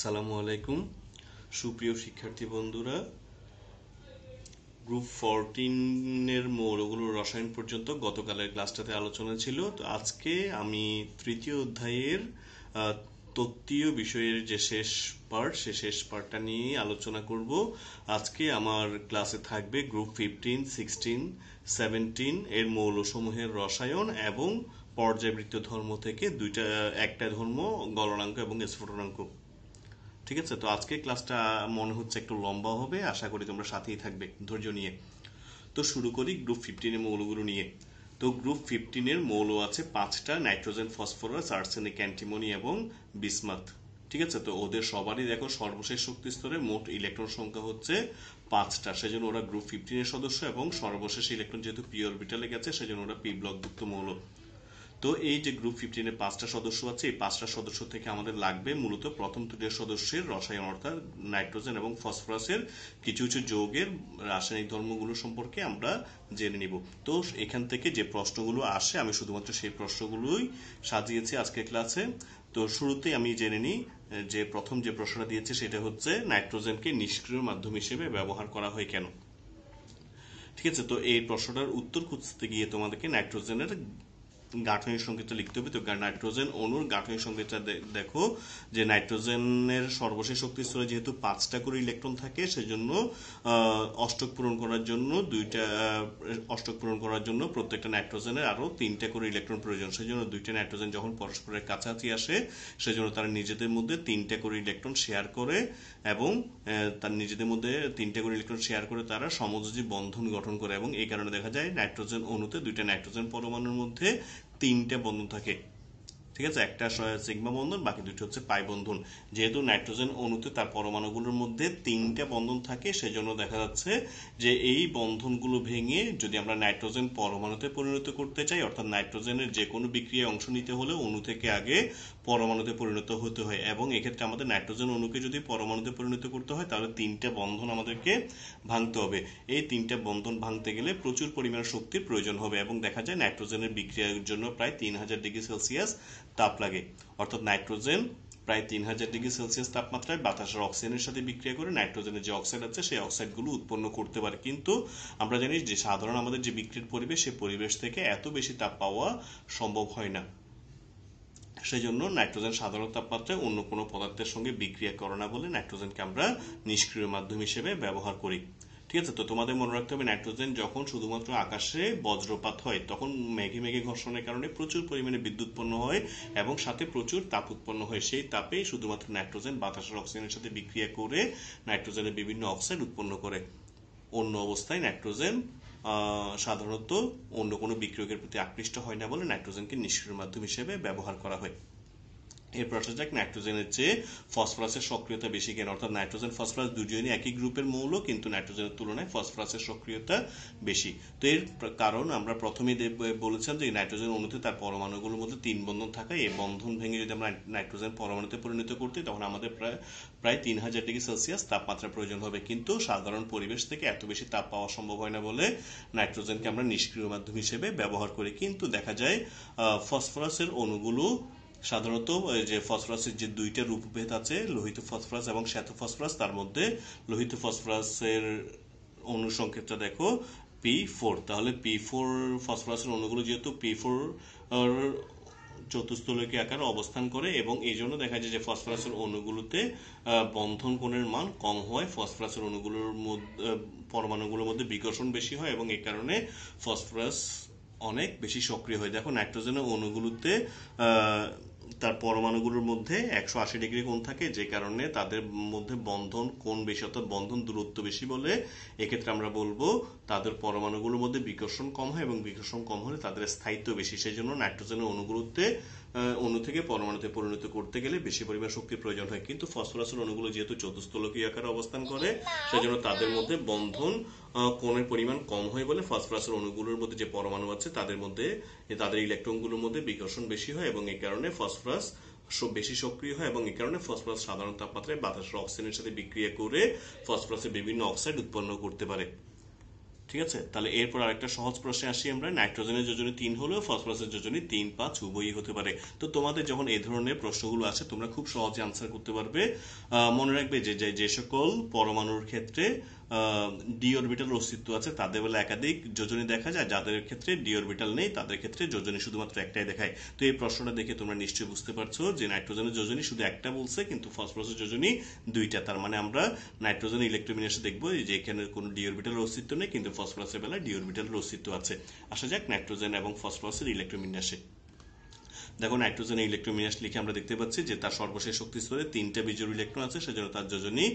সালামু আলাইকুম। সুপ্রিয় শিক্ষার্থী বন্ধুরা গ্রুপ ফোরটিনের মৌলগুলোর রসায়ন পর্যন্ত গতকালের ক্লাসটাতে আলোচনা ছিল। তো আজকে আমি তৃতীয় অধ্যায়ের তত্ত্বীয় বিষয়ের যে শেষ পার্ট সে শেষ পার্টটা নিয়ে আলোচনা করব। আজকে আমার ক্লাসে থাকবে গ্রুপ ফিফটিন সিক্সটিন সেভেন্টিন এর মৌলসমূহের রসায়ন এবং পর্যাবৃত্ত ধর্ম থেকে দুইটা, একটা ধর্ম, গলনাঙ্ক এবং স্ফুটনাঙ্ক। ঠিক আছে? তো আজকে ক্লাসটা মনে হচ্ছে একটু লম্বা হবে। আশা করি তোমরা সাথেই থাকবে। ধৈর্য নিয়ে। তো শুরু করি গ্রুপ ফিফটিনের মৌলগুলো নিয়ে। তো গ্রুপ ফিফটিনের মৌল আছে পাঁচটা, নাইট্রোজেন, ফসফরাস, আর্সেনিক, অ্যান্টিমনি এবং বিসমাথ ঠিক আছে? তো ওদের সবারই দেখো সর্বশেষ শক্তি স্তরে মোট ইলেকট্রন সংখ্যা হচ্ছে পাঁচটা। সেজন্য ওরা গ্রুপ ফিফটিনের সদস্য এবং সর্বশেষ ইলেকট্রন যেহেতু পি অরবিটালে গেছে, সেজন্য ওরা পি ব্লকযুক্ত মৌল। তো এই যে গ্রুপ ফিফটিনের পাঁচটা সদস্য আছে, এই পাঁচটা সদস্য থেকে আমাদের লাগবে মূলত প্রথম তৃতীয় সদস্যের রসায়ন অর্থাৎ নাইট্রোজেন এবং ফসফরাসের কিছু কিছু যৌগের রাসায়নিক ধর্মগুলো সম্পর্কে আমরা জেনে নিব। তো এখান থেকে যে প্রশ্নগুলো আসে, আমি শুধুমাত্র সেই প্রশ্নগুলোই সাজিয়েছি আজকের ক্লাসে। তো শুরুতেই আমি জেনে নিই, যে প্রথম যে প্রশ্নটা দিয়েছে সেটা হচ্ছে, নাইট্রোজেনকে নিষ্ক্রিয় মাধ্যম হিসেবে ব্যবহার করা হয় কেন? ঠিক আছে, তো এই প্রশ্নটার উত্তর খুঁজতে গিয়ে তোমাদেরকে নাইট্রোজেনের গাঠনিক সংকেতটা লিখতে হবে, তো নাইট্রোজেন অণুর গাঠনিক সংকেতটা দেখো যে নাইট্রোজেনের সর্বশেষ শক্তি স্তরে যেহেতু পাঁচটা করে ইলেকট্রন থাকে, সেজন্য অষ্টক পূরণ করার জন্য দুইটা অষ্টক পূরণ করার জন্য প্রত্যেকটা নাইট্রোজেনের আরও তিনটা করে ইলেকট্রন প্রয়োজন। সেজন্য দুইটা নাইট্রোজেন যখন পরস্পরের কাছাকাছি আসে, সেজন্য তারা নিজেদের মধ্যে তিনটা করে ইলেকট্রন শেয়ার করে এবং তার নিজেদের মধ্যে তিনটে করে ইলেকট্রন শেয়ার করে তারা সমযোজী বন্ধন গঠন করে এবং এই কারণে দেখা যায় নাইট্রোজেন অণুতে দুইটা নাইট্রোজেন পরমাণুর মধ্যে তিনটা বন্ধন থাকে। ঠিক আছে? একটা সিগমা বন্ধন, বাকি দুটো হচ্ছে পাই বন্ধন। যেহেতু নাইট্রোজেন অণুতে তার পরমাণুগুলোর মধ্যে তিনটা বন্ধন থাকে, সেজন্য দেখা যাচ্ছে যে এই বন্ধনগুলো ভেঙে যদি আমরা নাইট্রোজেন পরমাণুতে পরিণত করতে চাই, অর্থাৎ নাইট্রোজেনের যে কোনো বিক্রিয়ায় অংশ নিতে হলে অণু থেকে আগে পরমাণুতে পরিণত হতে হয় এবং এক্ষেত্রে আমাদের নাইট্রোজেন অণুকে যদি পরমাণুতে পরিণত করতে হয়, তাহলে তিনটা বন্ধন আমাদেরকে ভাঙতে হবে। এই তিনটা বন্ধন ভাঙতে গেলে প্রচুর পরিমাণ শক্তির প্রয়োজন হবে এবং দেখা যায় নাইট্রোজেনের বিক্রিয়ার জন্য প্রায় তিন হাজার ডিগ্রি সেলসিয়াস তাপ লাগে। অর্থাৎ নাইট্রোজেন প্রায় তিন হাজার ডিগ্রি সেলসিয়াস তাপমাত্রায় বাতাসের অক্সিজেনের সাথে বিক্রিয়া করে নাইট্রোজেনের যে অক্সাইড আছে, সেই অক্সাইডগুলো উৎপন্ন করতে পারে। কিন্তু আমরা জানি যে সাধারণ আমাদের যে বিক্রির পরিবেশ, সেই পরিবেশ থেকে এত বেশি তাপ পাওয়া সম্ভব হয় না। সেই জন্য নাইট্রোজেন সাধারণ তাপমাত্রায় অন্য কোনো পদার্থের সঙ্গে বিক্রিয়া করে না বলে নাইট্রোজেনকে আমরা নিষ্ক্রিয় মাধ্যম হিসেবে ব্যবহার করি। ঠিক আছে, তো তোমাদের মনে রাখতে হবে নাইট্রোজেন যখন শুধুমাত্র আকাশে বজ্রপাত হয়, তখন মেঘে মেঘে ঘর্ষণের কারণে প্রচুর পরিমাণে বিদ্যুৎ উৎপন্ন হয় এবং সাথে প্রচুর তাপ উৎপন্ন হয়। সেই তাপেই শুধুমাত্র নাইট্রোজেন বাতাসের অক্সিজেনের সাথে বিক্রিয়া করে নাইট্রোজেনের বিভিন্ন অক্সাইড উৎপন্ন করে। অন্য অবস্থায় নাইট্রোজেন সাধারণত অন্য কোনো বিক্রিয়কের প্রতি আকৃষ্ট হয় না বলে নাইট্রোজেনকে নিষ্ক্রিয় মাধ্যম হিসেবে ব্যবহার করা হয়। এরপর আসা যাক নাইট্রোজেনের চেয়ে ফসফরাসের সক্রিয়তা বেশি কেন? অর্থাৎ নাইট্রোজেন ফসফরাস দুজনই একই গ্রুপের মৌল, কিন্তু নাইট্রোজেনের তুলনায় ফসফরাসের সক্রিয়তা বেশি। তো এর কারণ আমরা প্রথমেই বলেছিলাম যে নাইট্রোজেন অণুতে তার পরমাণুগুলোর মধ্যে তিন বন্ধন থাকায় এই বন্ধন ভেঙে যদি আমরা নাইট্রোজেন পরমাণুতে পরিণত করতে, তখন আমাদের প্রায় প্রায় তিন হাজার ডিগ্রি সেলসিয়াস তাপমাত্রা প্রয়োজন হবে। কিন্তু সাধারণ পরিবেশ থেকে এত বেশি তাপ পাওয়া সম্ভব হয় না বলে নাইট্রোজেনকে আমরা নিষ্ক্রিয় মাধ্যম হিসেবে ব্যবহার করি। কিন্তু দেখা যায় ফসফরাসের অণুগুলো সাধারণত যে ফসফরাসের যে দুইটা রূপভেদ আছে, লোহিত ফসফরাস এবং শ্বেত ফসফরাস তার মধ্যে লোহিত ফসফরাসের অণু সংকেতটা দেখো পি ফোর তাহলে পি ফোর ফসফরাসের অণুগুলো যেহেতু পি ফোর চতুস্থলকী আকারে অবস্থান করে, এবং এই জন্য দেখা যায় যে ফসফরাসের অণুগুলোতে বন্ধন কোণের মান কম হয়, ফসফরাসের অণুগুলোর মধ্যে পরমাণুগুলোর মধ্যে বিকর্ষণ বেশি হয়, এবং এই কারণে ফসফরাস অনেক বেশি সক্রিয় হয়। দেখো, নাইট্রোজেনের অণুগুলোতে তার পরমাণুগুলোর মধ্যে একশো আশি ডিগ্রি কোণ থাকে যে কারণে তাদের মধ্যে বন্ধন কোণ বেশি অর্থাৎ বন্ধন দূরত্ব বেশি বলে এক্ষেত্রে আমরা বলব তাদের পরমাণুগুলোর মধ্যে বিকর্ষণ কম হয় এবং বিকর্ষণ কম হলে তাদের স্থায়িত্ব বেশি। সেই জন্য নাইট্রোজেনের অণুগুলোতে আহ, অণু থেকে পরমাণুতে পরিণত করতে গেলে বেশি পরিমাণ শক্তির প্রয়োজন হয়। কিন্তু ফসফরাসের অণুগুলো যেহেতু চতুস্থলকীয় আকারে অবস্থান করে, সেজন্য তাদের মধ্যে বন্ধন কোণের পরিমাণ কম হয় বলে ফসফরাসের অণুগুলোর মধ্যে যে পরমাণু আছে, তাদের মধ্যে, তাদের ইলেকট্রনগুলোর মধ্যে বিকর্ষণ বেশি হয় এবং এই কারণে ফসফরাস বেশি সক্রিয় হয় এবং এই কারণে ফসফরাস সাধারণ তাপমাত্রায় বাতাসের অক্সিজেনের সাথে বিক্রিয়া করে ফসফরাসের বিভিন্ন অক্সাইড উৎপন্ন করতে পারে। ঠিক আছে? তাহলে এরপর আরেকটা সহজ প্রশ্নে আসি আমরা। নাইট্রোজেনের যোজনে তিন হলেও ফসফরাসের যোজনে তিন পাঁচ উভয়ই হতে পারে। তো তোমাদের যখন এই ধরনের প্রশ্নগুলো আছে, তোমরা খুব সহজে আনসার করতে পারবে। মনে রাখবে যে- যে সকল পরমাণুর ক্ষেত্রে ডি অরবিটাল অস্তিত্ব আছে। তাদের বেলা একাধিক যোজনী দেখা যায়, যাদের ক্ষেত্রে ডি অরবিটাল নেই, তাদের ক্ষেত্রে যোজনী শুধুমাত্র একটাই দেখায়। তো এই প্রশ্নটা দেখে তোমরা নিশ্চয়ই বুঝতে পারছ যে নাইট্রোজেনের যোজনী শুধু একটা বলছে, কিন্তু ফসফরাসের যোজনী দুইটা। তার মানে আমরা নাইট্রোজেন ইলেকট্রোমিনাসে দেখব যে এখানে কোনো ডি অরবিটালের অস্তিত্ব নেই, কিন্তু ফসফরাসের বেলায় ডি অরবিটালের অস্তিত্ব আছে। আসা যাক নাইট্রোজেন এবং ফসফরাসের ইলেকট্রোমিনাসে দেখো, নাইট্রোজেন ইলেকট্রোমিনাস লিখে আমরা দেখতে পাচ্ছি যে তার সর্বশেষ শক্তি স্তরে তিনটা বিজোড় ইলেকট্রন আছে, সেজন্য তার যোজনী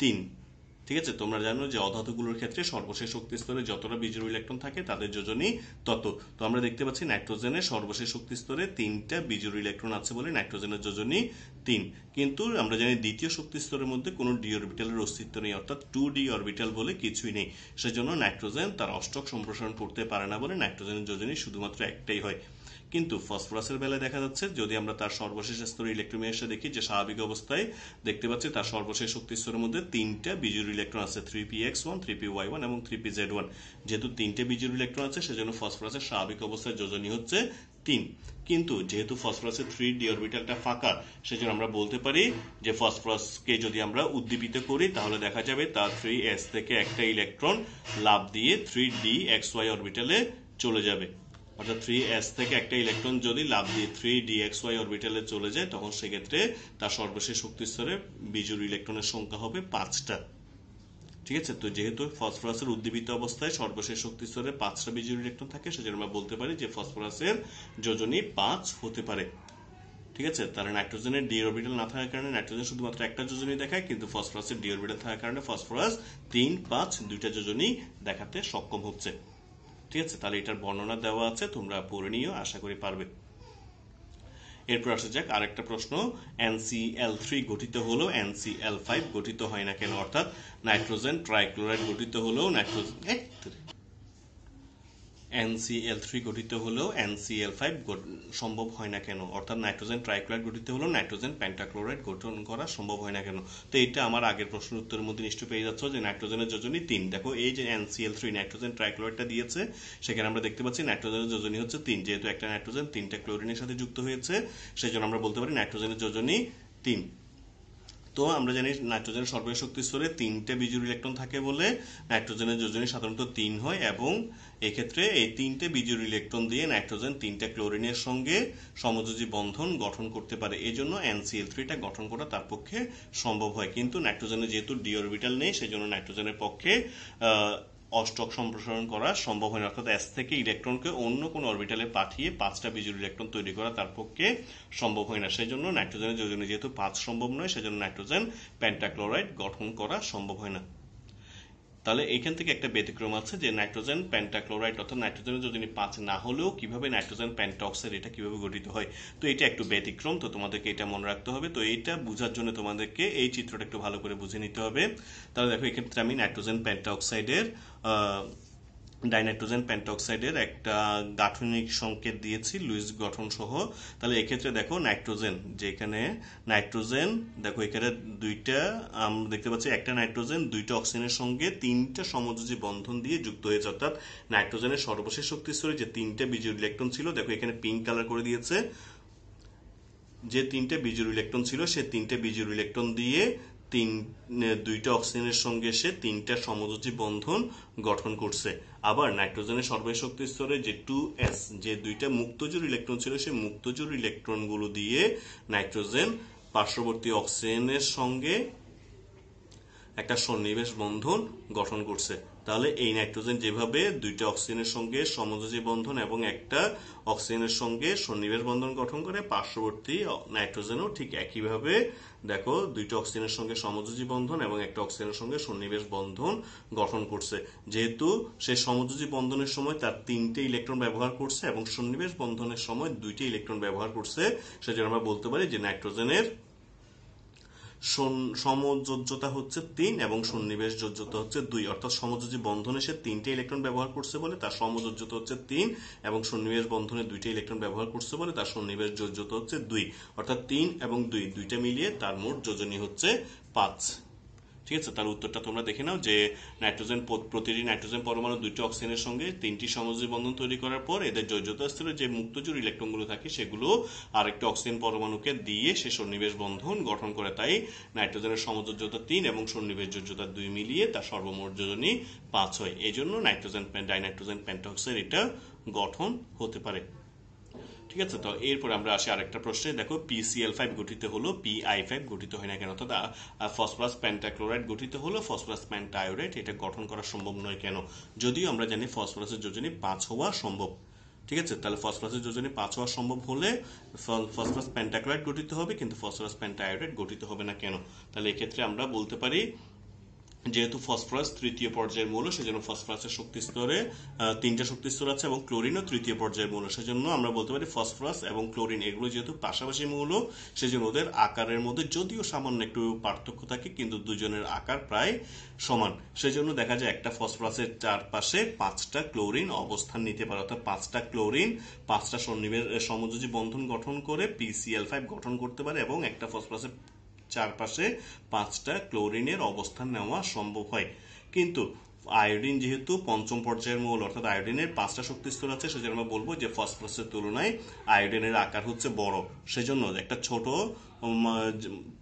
তিন। ঠিক আছে, তোমরা জানো যে অধাতুগুলোর ক্ষেত্রে সর্বশেষ শক্তি স্তরে যতটা বিজোড় ইলেকট্রন থাকে তাদের যোজনী তত। তো আমরা দেখতে পাচ্ছি নাইট্রোজেনের সর্বশেষ শক্তি স্তরে তিনটা বিজোড় ইলেকট্রন আছে বলে নাইট্রোজেনের যোজনী তিন। কিন্তু আমরা জানি দ্বিতীয় শক্তি স্তরের মধ্যে কোনো ডি অরবিটালের অস্তিত্ব নেই, অর্থাৎ টু ডি অরবিটাল বলে কিছুই নেই। সেজন্য নাইট্রোজেন তার অষ্টক সম্প্রসারণ করতে পারে না বলে নাইট্রোজেনের যোজনী শুধুমাত্র একটাই হয়। কিন্তু ফসফরাসের বেলায় দেখা যাচ্ছে, যদি আমরা তার সর্বশেষ স্তরে ইলেকট্রোমিয়াসে দেখি, যে স্বাভাবিক অবস্থায় দেখতে পাচ্ছি তার সর্বশেষ শক্তি স্তরের মধ্যে তিনটা বিজুর ইলেকট্রন আছে three P X one three P Y one এবং থ্রি পি জেড ওয়ান যেহেতু তিনটে বিজুর ইলেকট্রন আছে, সেজন্য ফসফরাসের স্বাভাবিক অবস্থায় যোজনী হচ্ছে তিন। কিন্তু যেহেতু ফসফরাসের থ্রি ডি অরবিটালটা ফাঁকা, সেজন্য আমরা বলতে পারি যে ফসফরাসকে যদি আমরা উদ্দীপিত করি, তাহলে দেখা যাবে তার থ্রি এস থেকে একটা ইলেকট্রন লাভ দিয়ে থ্রি ডি এক্স ওয়াই অরবিটালে চলে যাবে। অর্থাৎ থ্রি এস থেকে একটা ইলেকট্রন যদি লাভ দিয়ে থ্রি ডি এক্স ওয়াই অরবিটালে চলে যায়, তখন সেক্ষেত্রে তার সর্বশেষ শক্তি স্তরে বিজুর ইলেকট্রনের সংখ্যা হবে পাঁচটা। ঠিক আছে? তো যেহেতু ফসফরাসের উদ্দীপিত অবস্থায় সর্বশেষ শক্তি স্তরে পাঁচটা বিজুর ইলেকট্রন থাকে, সেজন্য আমরা বলতে পারি যে ফসফরাসের যোজনী পাঁচ হতে পারে। ঠিক আছে? তাহলে নাইট্রোজেনের ডি অরবিটাল না থাকার কারণে নাইট্রোজেন শুধুমাত্র একটা যোজনী দেখায়, কিন্তু ফসফরাসের ডি অরবিটাল থাকার কারণে ফসফরাস তিন, পাঁচ, দুইটা যোজনী দেখাতে সক্ষম হচ্ছে। ঠিক আছে তাহলে এটার বর্ণনা দেওয়া আছে, তোমরা পড়ে নিও, আশা করি পারবে। এরপর আসা যাক, আরেকটা প্রশ্ন এনসিএল থ্রি গঠিত হলো এনসিএল ফাইভ গঠিত হয় না কেন? অর্থাৎ নাইট্রোজেন ট্রাইক্লোরাইড গঠিত হলেও নাইট্রোজেন NCl3 থ্রি গঠিত হলেও NCl5 ফাইভ সম্ভব হয় না কেন? অর্থাৎ নাইট্রোজেন ট্রাইক্লোরাইড গঠিত হলেও নাইট্রোজেন পেন্টাক্লোরাইড গঠন করা সম্ভব হয় না কেন? তো এটা আমার আগের প্রশ্নের উত্তরের মধ্যে নিশ্চয় পেয়ে যাচ্ছ যে নাইট্রোজেনের যোজনী তিন। দেখো, এই যে NCl3 থ্রি নাইট্রোজেন ট্রাইক্লোরাইডটা দিয়েছে, সেখানে আমরা দেখতে পাচ্ছি নাইট্রোজেনের যোজনী হচ্ছে তিন। যেহেতু একটা নাইট্রোজেন তিনটা ক্লোরিনের সাথে যুক্ত হয়েছে সেই জন্য আমরা বলতে পারি নাইট্রোজেনের যোজনী তিন। তো আমরা জানি নাইট্রোজেনের সর্বশেষ শক্তি স্তরে তিনটে বিজুর ইলেকট্রন থাকে বলে নাইট্রোজেনের যোজনী সাধারণত তিন হয় এবং এক্ষেত্রে এই তিনটে বিজুর ইলেকট্রন দিয়ে নাইট্রোজেন তিনটা ক্লোরিনের সঙ্গে সমযোজী বন্ধন গঠন করতে পারে। এই জন্য এনসিএল থ্রিটা গঠন করা তার পক্ষে সম্ভব হয়। কিন্তু নাইট্রোজেনের যেহেতু ডি অরবিটাল নেই সেই জন্য নাইট্রোজেনের পক্ষে অষ্টক সম্প্রসারণ করা সম্ভব হয় না। অর্থাৎ এস থেকে ইলেকট্রনকে অন্য কোনো অরবিটালে পাঠিয়ে পাঁচটা বিজুর ইলেকট্রন তৈরি করা তার পক্ষে সম্ভব হয় না। সেই জন্য নাইট্রোজেনের যোজনে যেহেতু পাঁচ সম্ভব নয়, সেজন্য নাইট্রোজেন পেন্টাক্লোরাইড গঠন করা সম্ভব হয় না। তাহলে এখান থেকে একটা ব্যতিক্রম আছে যে নাইট্রোজেন প্যান্টাক্লোরাইড অর্থাৎ নাইট্রোজেন যদি পাঁচ না হলেও কীভাবে নাইট্রোজেন পেন্টক্সাইড এটা কীভাবে গঠিত হয়, তো এটা একটু ব্যতিক্রম, তো তোমাদেরকে এটা মনে রাখতে হবে। তো এইটা বোঝার জন্য তোমাদেরকে এই চিত্রটা একটু ভালো করে বুঝে নিতে হবে। তাহলে দেখো এক্ষেত্রে আমি নাইট্রোজেন পেন্টক্সাইডের ডাইনাইট্রোজেন পেন্টক্সাইডের একটা গাঠনিক সংকেত দিয়েছি, লুইস গঠন সহ। তাহলে এক্ষেত্রে দেখো নাইট্রোজেন, যেখানে নাইট্রোজেন, দেখো এখানে দুইটা আমরা দেখতে পাচ্ছি একটা নাইট্রোজেন, দুইটা অক্সিজেনের সঙ্গে তিনটা সমযোজী বন্ধন দিয়ে যুক্ত হয়েছে। অর্থাৎ নাইট্রোজেনের সর্বশেষ শক্তি স্তরে যে তিনটা বিজুর ইলেকট্রন ছিল, দেখো এখানে পিঙ্ক কালার করে দিয়েছে, যে তিনটে বিজুর ইলেকট্রন ছিল, সে তিনটে বিজুর ইলেকট্রন দিয়ে তিন দুইটা অক্সিজেনের সঙ্গে সে তিনটা সমযোজী বন্ধন গঠন করছে। আবার নাইট্রোজেনের সর্বশক্তি স্তরে যে টু এস, যে দুইটা মুক্তজোর ইলেকট্রন ছিল, সেই মুক্তজোর ইলেকট্রনগুলো দিয়ে নাইট্রোজেন পার্শ্ববর্তী অক্সিজেনের সঙ্গে একটা সন্নিবেশ বন্ধন গঠন করছে। তাহলে এই নাইট্রোজেন যেভাবে দুইটা অক্সিজেনের সঙ্গে সমযোজী বন্ধন এবং একটা অক্সিজেনের সঙ্গে সন্নিবেশ বন্ধন গঠন করে, পার্শ্ববর্তী নাইট্রোজেনও ঠিক একইভাবে, দেখো, দুইটা অক্সিজেনের সঙ্গে সমযোজী বন্ধন এবং একটা অক্সিজেনের সঙ্গে সন্নিবেশ বন্ধন গঠন করছে। যেহেতু সে সমযোজী বন্ধনের সময় তার তিনটে ইলেকট্রন ব্যবহার করছে এবং সন্নিবেশ বন্ধনের সময় দুইটি ইলেকট্রন ব্যবহার করছে, সেজন্য আমরা বলতে পারি যে নাইট্রোজেনের সমযোজ্যতা হচ্ছে তিন এবং সন্নিবেশ যোজ্যতা হচ্ছে দুই। অর্থাৎ সমযোজী বন্ধনে সে তিনটে ইলেকট্রন ব্যবহার করছে বলে, তার সমযোজ্যতা হচ্ছে তিন এবং সন্নিবেশ বন্ধনে দুইটা ইলেকট্রন ব্যবহার করছে বলে, তার সন্নিবেশ যোজ্যতা হচ্ছে দুই। অর্থাৎ তিন এবং দুই, দুইটা মিলিয়ে তার মোট যোজনী হচ্ছে পাঁচ। ঠিক আছে? তার উত্তরটা তোমরা দেখে নাও যে নাইট্রোজেন প্রতিটি নাইট্রোজেন পরমাণু দুইটি অক্সিজেনের সঙ্গে তিনটি সমযোজী বন্ধন তৈরি করার পর এদের জৈজতা স্তরে যে মুক্তজোড় ইলেকট্রনগুলো থাকে সেগুলো আরেকটি অক্সিজেন পরমাণুকে দিয়ে সে সন্নিবেশ বন্ধন গঠন করে। তাই নাইট্রোজেনের সমযোজ্যতা তিন এবং সন্নিবেশ যোজ্যতা দুই মিলিয়ে তার সর্বমোট যোজনী পাঁচ হয়। এই জন্য নাইট্রোজেন ডাইনাইট্রোজেন পেন্টক্সাইড এটা গঠন হতে পারে। ঠিক আছে? তো এরপর আমরা আসি আরেকটা প্রশ্নে। দেখো পিসিএল ফাইভ গঠিত হলো পিআই ফাইভ গঠিত হয় না কেন? অর্থাৎ ফসফরাস প্যান্টাক্লোরাইড গঠিত হলো ফসফরাস প্যান্টায়োরাইড এটা গঠন করা সম্ভব নয় কেন? যদিও আমরা জানি ফসফরাসের যোজনী পাঁচ হওয়া সম্ভব। ঠিক আছে? তাহলে ফসফরাসের যোজনী পাঁচ হওয়া সম্ভব হলে ফসফরাস প্যান্টাক্লোরাইড গঠিত হবে, কিন্তু ফসফরাস প্যান্টায়োরাইড গঠিত হবে না কেন? তাহলে এক্ষেত্রে আমরা বলতে পারি যেহেতু ফসফরাস তৃতীয় পর্যায়ের মৌল, সেজন্য ফসফরাসের শক্তি স্তরে তিনটা শক্তি স্তর আছে এবং ক্লোরিনও তৃতীয় পর্যায়ের মৌল। সেজন্য আমরা বলতে পারি ফসফরাস এবং ক্লোরিন এগুলো যেহেতু পাশাপাশি মৌল, সেজন্য ওদের আকারের মধ্যে যদিও সামান্য একটু পার্থক্য থাকে, কিন্তু দুজনের আকার প্রায় সমান। সেজন্য দেখা যায় একটা ফসফরাসের চারপাশে পাঁচটা ক্লোরিন অবস্থান নিতে পারে। অর্থাৎ পাঁচটা ক্লোরিন, পাঁচটা সন্নিবেশ, সমযোজী বন্ধন গঠন করে পিসিএল ফাইভ গঠন করতে পারে এবং একটা ফসফরাসের চারপাশে পাঁচটা ক্লোরিনের অবস্থান নেওয়া সম্ভব হয়। কিন্তু আয়োডিন যেহেতু পঞ্চম পর্যায়ের মৌল, অর্থাৎ আয়োডিনের পাঁচটা শক্তি স্তর আছে, সেজন্য আমরা বলব যে ফসফরাসের তুলনায় আয়োডিনের আকার হচ্ছে বড়। সেজন্য একটা ছোট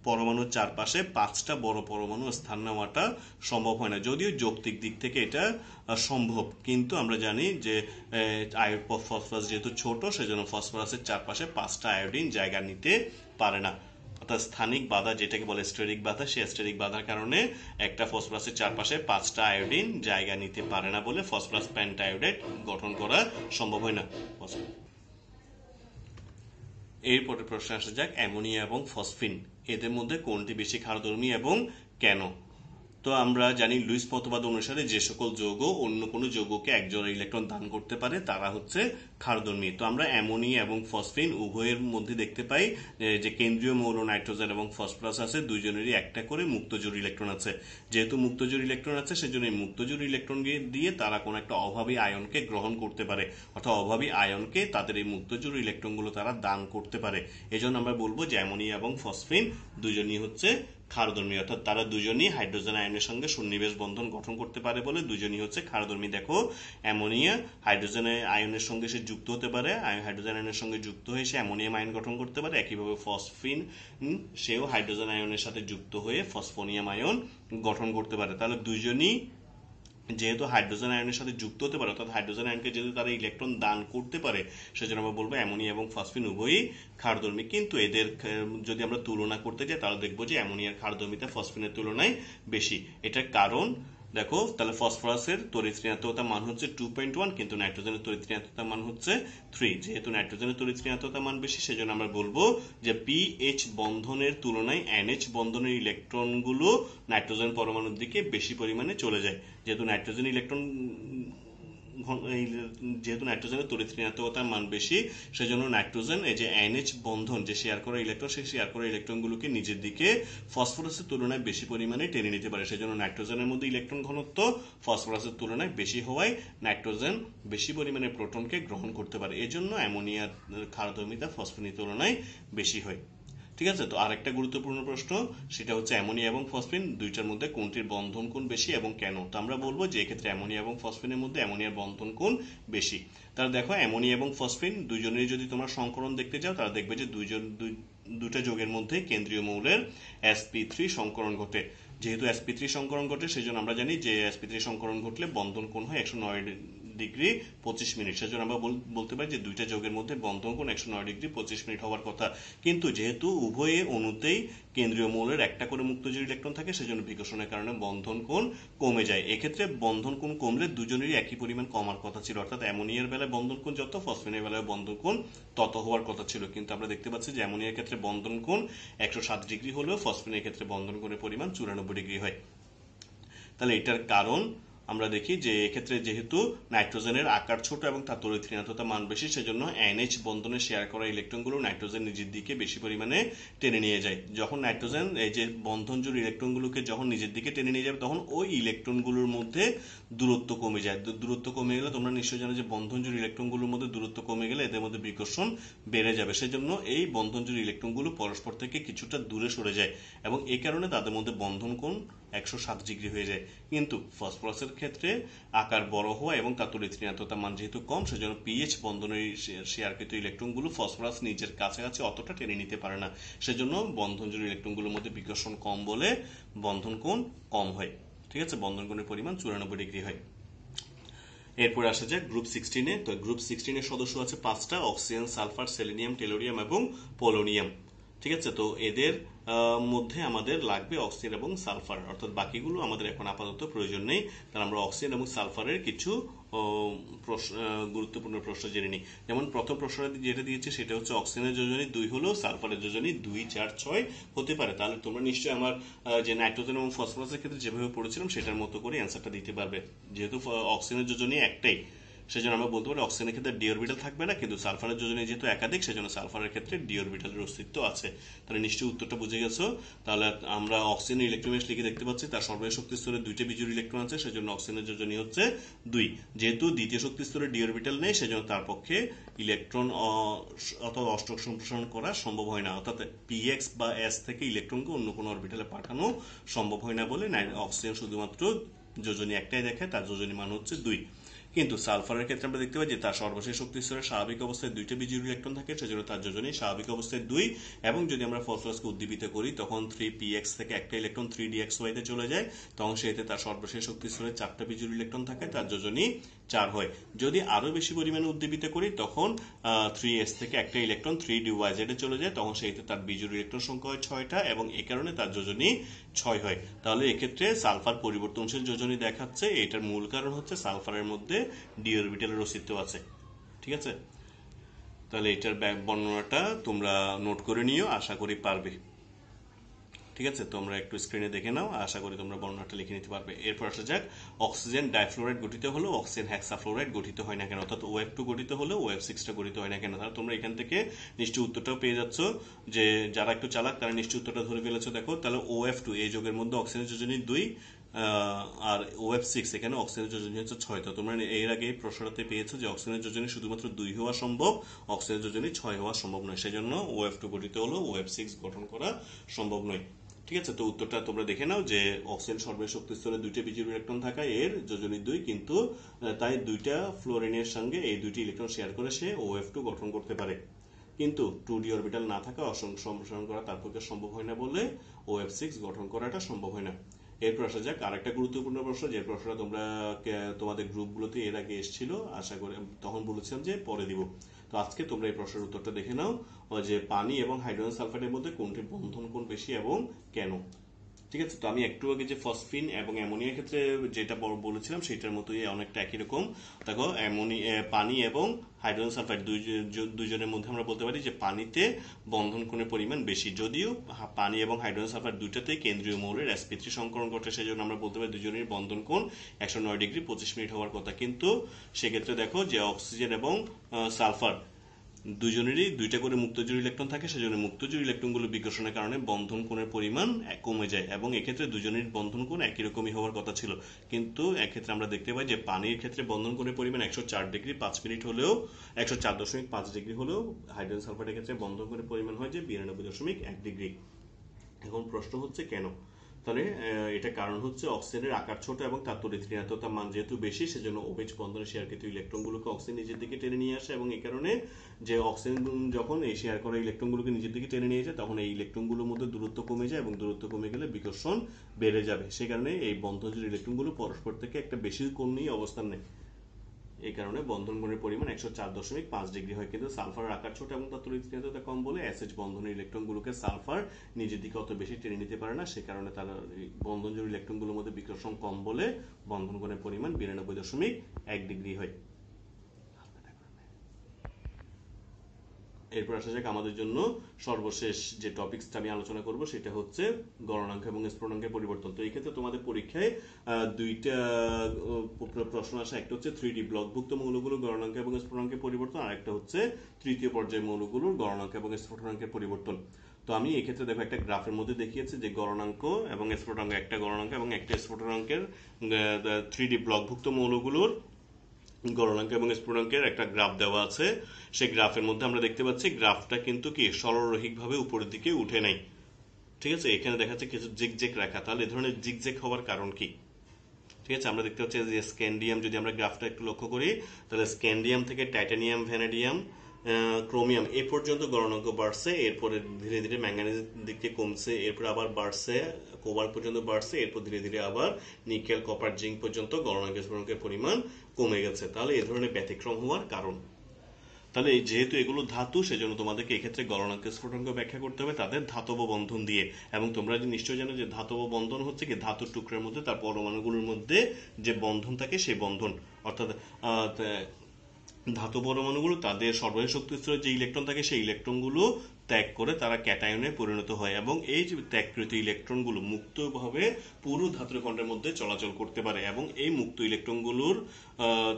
পরমাণুর চারপাশে পাঁচটা বড় পরমাণু স্থান নেওয়াটা সম্ভব হয় না। যদিও যৌক্তিক দিক থেকে এটা সম্ভব, কিন্তু আমরা জানি যে ফসফরাস যেহেতু ছোট, সেজন্য ফসফরাসের চারপাশে পাঁচটা আয়োডিন জায়গা নিতে পারে না। অর্থাৎ স্থানিক বাধা যেটাকে বলে স্টেরিক বাধা, সেই স্টেরিক বাধার কারণে একটা ফসফরাসের চারপাশে পাঁচটা আয়োডিন জায়গা নিতে পারে না বলে ফসফরাস প্যান্টায়োডেট গঠন করা সম্ভব হয় না। এরপরে প্রশ্ন আসা যাক, অ্যামোনিয়া এবং ফসফিন, এদের মধ্যে কোনটি বেশি ক্ষারধর্মী এবং কেন? তো আমরা জানি লুইস মতবাদ অনুসারে যে সকল যৌগ অন্য কোনো যৌগকে এক জোড়া ইলেকট্রন দান করতে পারে, তারা হচ্ছে ক্ষারধর্মী তো আমরা অ্যামোনিয়া এবং ফসফিন উভয়ের মধ্যে দেখতে পাই যে কেন্দ্রীয় মৌল নাইট্রোজেন এবং ফসফরাস আছে, দুইজনেরই একটা করে মুক্তজোড় ইলেকট্রন আছে। যেহেতু মুক্তজোড় ইলেকট্রন আছে, সেজন্য এই মুক্তজোড় ইলেকট্রন দিয়ে তারা কোনো একটা অভাবী আয়নকে গ্রহণ করতে পারে, অর্থাৎ অভাবী আয়নকে তাদের এই মুক্তজোড় ইলেকট্রনগুলো তারা দান করতে পারে। এজন্য আমরা বলব যে অ্যামোনিয়া এবং ফসফিন দুজনই হচ্ছে ক্ষারধর্মী অর্থাৎ তারা দুজনই হাইড্রোজেন আয়নের সঙ্গে সন্নিবেশ বন্ধন গঠন করতে পারে বলে দুজনই হচ্ছে ক্ষারধর্মী দেখো, অ্যামোনিয়া হাইড্রোজেন আয়নের সঙ্গে সে যুক্ত হতে পারে হাইড্রোজেন আয়নের সঙ্গে যুক্ত হয়ে সে অ্যামোনিয়াম আয়ন গঠন করতে পারে। একইভাবে ফসফিন সেও হাইড্রোজেন আয়নের সাথে যুক্ত হয়ে ফসফোনিয়াম আয়ন গঠন করতে পারে। তাহলে দুজনই যেহেতু হাইড্রোজেন আয়নের সাথে যুক্ত হতে পারে, অর্থাৎ হাইড্রোজেন আয়নকে যেহেতু তারা ইলেকট্রন দান করতে পারে, সেজন্য আমরা বলব অ্যামোনিয়া এবং ফসফিন উভয়ই ক্ষারধর্মী। কিন্তু এদের যদি আমরা তুলনা করতে যাই, তাহলে দেখব যে অ্যামোনিয়ার ক্ষারধর্মিতা ফসফিনের তুলনায় বেশি। এটার কারণ দেখো, তাহলে ফসফরাসের তড়িৎ ঋণাত্মকতা মান হচ্ছে টু পয়েন্ট ওয়ান কিন্তু নাইট্রোজেনের তড়িৎ ঋণাত্মকতা মান হচ্ছে থ্রি যেহেতু নাইট্রোজেনের তড়িৎ ঋণাত্মকতা মান বেশি, সেজন্য আমরা বলব যে পিএইচ বন্ধনের তুলনায় এনএইচ বন্ধনের ইলেকট্রনগুলো নাইট্রোজেন পরমাণুর দিকে বেশি পরিমাণে চলে যায়। যেহেতু নাইট্রোজেন ইলেকট্রন যেহেতু নাইট্রোজেনের তড়িৎ ঋণাত্মকতার মান বেশি, সেজন্য নাইট্রোজেন, এই যে এনএইচ বন্ধন, যে শেয়ার করা ইলেকট্রন সেই শেয়ার করা ইলেকট্রনগুলোকে নিজের দিকে ফসফরাসের তুলনায় বেশি পরিমাণে টেনে নিতে পারে। সেজন্য নাইট্রোজেনের মধ্যে ইলেকট্রন ঘনত্ব ফসফরাসের তুলনায় বেশি হওয়ায় নাইট্রোজেন বেশি পরিমাণে প্রোটনকে গ্রহণ করতে পারে। এজন্য অ্যামোনিয়ার ক্ষারধর্মিতা ফসফিনের তুলনায় বেশি হয়। ঠিক আছে? তো আরেকটা গুরুত্বপূর্ণ প্রশ্ন, সেটা হচ্ছে অ্যামোনিয়া এবং ফসফিন, দুইটার মধ্যে কোনটির বন্ধন কোণ বেশি এবং কেন? তো আমরা বলব যে এক্ষেত্রে অ্যামোনিয়া এবং ফসফিনের মধ্যে অ্যামোনিয়ার বন্ধন কোণ বেশি। তাহলে দেখো, অ্যামোনিয়া এবং ফসফিন দুজনেরই যদি তোমরা সংকরণ দেখতে যাও তারা দেখবে যে দুইজন, দুই- দুটা যোগের মধ্যে কেন্দ্রীয় মৌলের sp3 থ্রি সংকরণ ঘটে। যেহেতু sp3 থ্রি সংকরণ ঘটে, সেজন্য আমরা জানি যে এসপি থ্রি সংকরণ ঘটলে বন্ধন কোণ হয় একশো নয় ডিগ্রি পঁচিশ মিনিট। সেজন্য আমরা বলতে পারি যে দুইটা যোগের মধ্যে বন্ধন কোণ একশো নয় ডিগ্রি পঁচিশ মিনিট হওয়ার কথা। কিন্তু যেহেতু উভয়ে অণুতেই কেন্দ্রীয় মৌলের একটা করে মুক্তজোড় ইলেকট্রন থাকে, সেজন্য বিকর্ষণের কারণে বন্ধন কোণ কমে যায়। এক্ষেত্রে বন্ধন কোণ কমলে দুজনেরই একই পরিমাণ কমার কথা ছিল। অর্থাৎ অ্যামোনিয়ার বেলায় বন্ধন কোণ যত, ফসফিনের বেলায় বন্ধন কোণ তত হওয়ার কথা ছিল। কিন্তু আমরা দেখতে পাচ্ছি যে অ্যামোনিয়ার ক্ষেত্রে বন্ধন কোণ একশো সাত ডিগ্রি হলেও ফসফিনের ক্ষেত্রে বন্ধন কোণের পরিমাণ চুরানব্বই ডিগ্রি হয়। তাহলে এটার কারণ আমরা দেখি যে এক্ষেত্রে যেহেতু নাইট্রোজেনের আকার ছোট এবং তার তড়িৎ ঋণাত্মতা মান বেশি, সেজন্য এনএইচ বন্ধনে শেয়ার করা ইলেকট্রনগুলো নাইট্রোজেন নিজের দিকে বেশি পরিমাণে টেনে নিয়ে যায়। যখন নাইট্রোজেন, এই যে বন্ধনজোড় ইলেকট্রনগুলোকে যখন নিজের দিকে টেনে নিয়ে যাবে, তখন ওই ইলেকট্রনগুলোর মধ্যে দূরত্ব কমে যায়। দূরত্ব কমে গেলে তোমরা নিশ্চয়ই জানো যে বন্ধনজোড় ইলেকট্রনগুলোর মধ্যে দূরত্ব কমে গেলে এদের মধ্যে বিকর্ষণ বেড়ে যাবে। সেজন্য এই বন্ধনজোড় ইলেকট্রনগুলো পরস্পর থেকে কিছুটা দূরে সরে যায় এবং এই কারণে তাদের মধ্যে বন্ধন কোণ একশো সাত ডিগ্রি হয়ে যায়। কিন্তু ফসফরাসের ক্ষেত্রে আকার বড় হওয়া এবং তার তরিত্রিনাত্মতা মান যেহেতু কম, সেজন্য পিএইচ বন্ধনের শেয়ারকৃত ইলেকট্রনগুলো ফসফরাস নিজের কাছাকাছি অতটা টেনে নিতে পারে না। সেজন্য বন্ধনজোড় ইলেকট্রনগুলোর মধ্যে বিকর্ষণ কম বলে বন্ধন কোণ কম হয়। ঠিক আছে? বন্ধন কোণের পরিমাণ চুরানব্বই ডিগ্রি হয়। এরপর আসা যাক গ্রুপ সিক্সটিনে তো গ্রুপ সিক্সটিনের সদস্য আছে পাঁচটা অক্সিজেন সালফার সেলেনিয়াম টেলোরিয়াম এবং পোলোনিয়াম ঠিক আছে? তো এদের মধ্যে আমাদের লাগবে অক্সিজেন এবং সালফার। অর্থাৎ বাকিগুলো আমাদের এখন আপাতত প্রয়োজন নেই। তাহলে আমরা অক্সিজেন এবং সালফারের কিছু প্রশ্ন গুরুত্বপূর্ণ প্রশ্ন জেনে নিই। যেমন প্রথম প্রশ্ন যেটা দিয়েছে সেটা হচ্ছে অক্সিজেনের যোজনী দুই হলো, সালফারের যোজনী দুই, চার, ছয় হতে পারে। তাহলে তোমরা নিশ্চয়ই আমার যে নাইট্রোজেন এবং ফসফরাসের ক্ষেত্রে যেভাবে পড়েছিলাম সেটার মতো করে অ্যান্সারটা দিতে পারবে। যেহেতু অক্সিজেনের যোজনী একটাই। সেজন্য আমরা বলতে পারি অক্সিজেনের ক্ষেত্রে ডি অরবিটাল থাকবে না, কিন্তু সালফারের যোজনে যেহেতু একাধিক, সেজন্য সালফারের ক্ষেত্রে ডি অরবিটালের অস্তিত্ব আছে। তাহলে নিশ্চয়ই উত্তরটা বুঝে গেছো? তাহলে আমরা অক্সিজেনের ইলেকট্রোমেশ লিখে দেখতে পাচ্ছি, তার সর্বশেষ শক্তি স্তরে দুইটা বিজুর ইলেকট্রন আছে, সেজন্য অক্সিজেনের যোজনী হচ্ছে দুই। যেহেতু দ্বিতীয় শক্তি স্তরে ডি অরবিটাল নেই, সেজন্য তার পক্ষে ইলেকট্রন অথবা অষ্টক সম্প্রসারণ করা সম্ভব হয় না। অর্থাৎ পিএক্স বা এস থেকে ইলেকট্রনকে অন্য কোনো অরবিটালে পাঠানো সম্ভব হয় না বলে অক্সিজেন শুধুমাত্র যোজনী একটাই দেখে তার যোজনী মান হচ্ছে দুই। কিন্তু সালফারের ক্ষেত্রে আমরা দেখতে পাই যে তার সর্বশেষ শক্তি স্তরে স্বাভাবিক অবস্থায় দুইটা বিজির ইলেকট্রন থাকে, সেজন্য তার যোজনী স্বাভাবিক অবস্থায় দুই। এবং যদি আমরা ফসফরাসকে উদ্দীপিত করি, তখন থ্রি পি এক্স থেকে একটা ইলেকট্রন থ্রি ডি এক্স ওয়াইতে চলে যায়। তখন সেতে তার সর্বশেষ শক্তি স্তরে চারটা বিজির ইলেকট্রন থাকে, তার যোজনী চার হয়। যদি আরও বেশি পরিমাণে উদ্দীপিত করি, তখন থ্রি এস থেকে একটা ইলেকট্রন থ্রি ডি ওয়াই জেডে চলে যায়, তখন সেইতে তার বিজুর ইলেকট্রন সংখ্যা হয় ছয়টা এবং এ কারণে তার যোজনী ছয় হয়। তাহলে এক্ষেত্রে সালফার পরিবর্তনশীল যোজনী দেখাচ্ছে, এটার মূল কারণ হচ্ছে সালফারের মধ্যে ডি অরবিটালের অস্তিত্ব আছে। ঠিক আছে? তাহলে এটার বর্ণনাটা তোমরা নোট করে নিও, আশা করি পারবে। ঠিক আছে? তোমরা একটু স্ক্রিনে দেখে নাও, আশা করি তোমরা বর্ণনাটা লিখে নিতে পারবে। এরপর আসা যাক অক্সিজেন ডাইফ্লোরাইড গঠিত হলো অক্সিজেন হ্যাক্সাফ্লোরাইড গঠিত হয় না কেন? অর্থাৎ ওয়েব টু গঠিত হলো ওয়েব সিক্সটা গঠিত হয় না কেন? তাহলে তোমরা এখান থেকে নিশ্চয় উত্তরটাও পেয়ে যাচ্ছ যে যারা একটু চালাক, তারা নিশ্চয় উত্তরটা ধরে ফেলেছো। দেখো, তাহলে ওএফ টু এই যোগের মধ্যে অক্সিজেন যোজনী দুই আর ওয়েব সিক্স এখানে অক্সিজেন যোজনী হচ্ছে ছয়। তো তোমরা এর আগে প্রশ্নটাতে পেয়েছ যে অক্সিজেনের যোজনী শুধুমাত্র দুই হওয়া সম্ভব অক্সিজেন যোজনী ছয় হওয়া সম্ভব নয়। সেজন্য ওয়েব টু গঠিত হলো ওয়েব সিক্স গঠন করা সম্ভব নয়। ঠিক আছে, তো উত্তরটা তোমরা দেখে নাও যে অক্সিজেন সর্বশেষ শক্তি স্তরে দুইটা বিজুর ইলেকট্রন থাকা এর যোজনী দুই কিন্তু তাই দুইটা ফ্লোরিনের সঙ্গে এই দুইটি ইলেকট্রন শেয়ার করে সে ওএফ টু গঠন করতে পারে। কিন্তু টু ডি অরবিটাল না থাকা সম্প্রসারণ করা তার পক্ষে সম্ভব হয় না বলে ওএফ সিক্স গঠন করাটা সম্ভব হয় না। এরপর আসা যাক, আরেকটা গুরুত্বপূর্ণ প্রশ্ন যে প্রশ্নটা তোমরা তোমাদের গ্রুপগুলোতে এর আগে এসেছিল, আশা করে, তখন বলেছিলাম যে পরে দিব। তো আজকে তোমরা এই প্রশ্নের উত্তরটা দেখে নাও, যে পানি এবং হাইড্রোজেন সালফাইডের মধ্যে কোনটির বন্ধন কোন বেশি এবং কেন? ঠিক আছে? তো আমি একটু আগে যে ফসফিন এবং অ্যামোনিয়ার ক্ষেত্রে যেটা বলেছিলাম সেটার মতোই অনেকটা একই রকম। দেখো অ্যামোনিয়া পানি এবং হাইড্রোজেন সালফাইড দুইজনের মধ্যে আমরা বলতে পারি যে পানিতে বন্ধন কোণের পরিমাণ বেশি। যদিও পানি এবং হাইড্রোজেন সালফাইড দুইটাতেই কেন্দ্রীয় মৌলের এসপি সংকরণ ঘটে সেই জন্য আমরা বলতে পারি দুজনের বন্ধন কোণ একশো নয় ডিগ্রি পঁচিশ মিনিট হওয়ার কথা। কিন্তু সেক্ষেত্রে দেখো যে অক্সিজেন এবং সালফার দুজনেরই দুইটা করে মুক্তজোড় ইলেকট্রন থাকে, সেজন্য মুক্তজোড় ইলেকট্রনগুলো বিকর্ষণের কারণে বন্ধন কোণের পরিমাণ কমে যায় এবং এক্ষেত্রে দুজনের বন্ধন কোণ একই রকমই হওয়ার কথা ছিল। কিন্তু এক্ষেত্রে আমরা দেখতে পাই যে পানির ক্ষেত্রে বন্ধন কোণের পরিমাণ একশো চার ডিগ্রি পাঁচ মিনিট হলেও, একশো চার দশমিক পাঁচ ডিগ্রি হলেও হাইড্রোজেন সালফারের ক্ষেত্রে বন্ধন কোণের পরিমাণ হয় যে বিরানব্বই দশমিক এক ডিগ্রি। এখন প্রশ্ন হচ্ছে কেন? তাহলে এটা কারণ হচ্ছে অক্সিজেনের আকার ছোট এবং তার তরিত্রিনাত্মতা মান যেহেতু বেশি, সেজন্য ওবেজ বন্ধনে শেয়ারকৃত ইলেকট্রনগুলোকে অক্সিজেন নিজের দিকে টেনে নিয়ে আসে এবং এই কারণে যে অক্সিজেন যখন এই শেয়ার করা ইলেকট্রনগুলোকে নিজের দিকে টেনে নিয়ে যায়, তখন এই ইলেকট্রনগুলোর মধ্যে দূরত্ব কমে যায় এবং দূরত্ব কমে গেলে বিকর্ষণ বেড়ে যাবে। সে কারণে এই বন্ধনজোড় ইলেকট্রনগুলো পরস্পর থেকে একটা বেশি কোণ নিয়ে অবস্থান নেয় এই কারণে বন্ধন গুণের পরিমাণ একশো চার দশমিক পাঁচ ডিগ্রি হয়। কিন্তু সালফার আকার ছোট এবং তার তরিৎক্রিয়াতা কম বলে অ্যাসিড বন্ধনের ইলেকট্রনগুলোকে সালফার নিজের দিকে অত বেশি টেনে নিতে পারে না। সে কারণে তার বন্ধনজোড় ইলেকট্রনগুলোর মধ্যে বিকর্ষণ কম বলে বন্ধন গুণের পরিমাণ বিরানব্বই দশমিক এক ডিগ্রি হয়। এরপর আসা যাক আমাদের জন্য সর্বশেষ যে টপিকসটা আমি আলোচনা করব, সেটা হচ্ছে গণনাঙ্ক এবং স্ফুটনাঙ্কের পরিবর্তন। তো এই ক্ষেত্রে তোমাদের পরীক্ষায় দুইটা প্রশ্ন আসা। একটা হচ্ছে থ্রি ডি ব্লকভুক্ত মৌলগুলো গণনাঙ্ক এবং স্ফুটনাঙ্কের পরিবর্তন, আর একটা হচ্ছে তৃতীয় পর্যায়ের মৌলগুলোর গণনাঙ্ক এবং স্ফুটনাঙ্কের পরিবর্তন। তো আমি এক্ষেত্রে দেখো একটা গ্রাফের মধ্যে দেখিয়েছি যে গণনাঙ্ক এবং স্ফুটনাঙ্ক একটা গণনাঙ্ক এবং একটা স্ফুটনাঙ্কের থ্রি ডি ব্লকভুক্ত মৌলগুলোর গণনাঙ্ক এবং স্ফুটনাঙ্কের একটা গ্রাফ দেওয়া আছে। সেই গ্রাফের মধ্যে আমরা দেখতে পাচ্ছি, গ্রাফটা কিন্তু কি সরলরৈখিকভাবে উপরের দিকে উঠে নাই। ঠিক আছে? এখানে দেখা যাচ্ছে কিছু জিকজেক রাখা। তাহলে এ ধরনের জিকজেক হওয়ার কারণ কি? ঠিক আছে? আমরা দেখতে পাচ্ছি যে স্ক্যান্ডিয়াম, যদি আমরা গ্রাফটা একটু লক্ষ্য করি, তাহলে স্ক্যান্ডিয়াম থেকে টাইটানিয়াম, ভ্যানাডিয়াম ক্রোমিয়াম। এ পর্যন্ত গণনাঙ্ক বাড়ছে, এরপরে ধীরে ধীরে ম্যাঙ্গানিজের দিক থেকে কমছে, এরপর আবার বাড়ছে কোবার পর্যন্ত বাড়ছে, এরপর ধীরে ধীরে আবার নিকেল, কপার, জিঙ্ক পর্যন্ত গণনাঙ্ক পরিমাণ কমে গেছে। তাহলে এ ধরনের ব্যতিক্রম হওয়ার কারণ। তাহলে যেহেতু এগুলো ধাতু, সেজন্য তোমাদেরকে এক্ষেত্রে গলনাঙ্ক স্ফুটনাঙ্ক ব্যাখ্যা করতে হবে তাদের ধাতব বন্ধন দিয়ে। এবং তোমরা নিশ্চয় জানো যে ধাতব বন্ধন হচ্ছে কি, ধাতুর টুকরের মধ্যে তার পরমাণুগুলোর মধ্যে যে বন্ধন থাকে সেই বন্ধন। অর্থাৎ ধাতু পরমাণুগুলো তাদের সর্বশেষ শক্তি স্তরের যে ইলেকট্রন থাকে সেই ইলেকট্রনগুলো ত্যাগ করে তারা ক্যাটায়নে পরিণত হয় এবং এই যে ত্যাগকৃত ইলেকট্রনগুলো মুক্তভাবে পুরো ধাতুর খণ্ডের মধ্যে চলাচল করতে পারে এবং এই মুক্ত ইলেকট্রনগুলোর